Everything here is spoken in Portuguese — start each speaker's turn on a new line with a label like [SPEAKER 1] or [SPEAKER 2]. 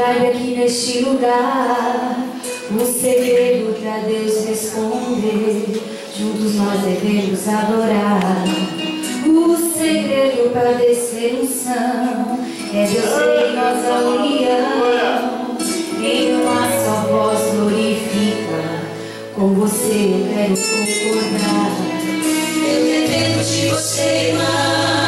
[SPEAKER 1] cabe aqui neste lugar um segredo para Deus responder. Juntos nós devemos adorar. O segredo para descer unção é Deus em nossa união. Em uma só voz glorifica. Com você eu quero concordar. Eu dependo de você, irmão.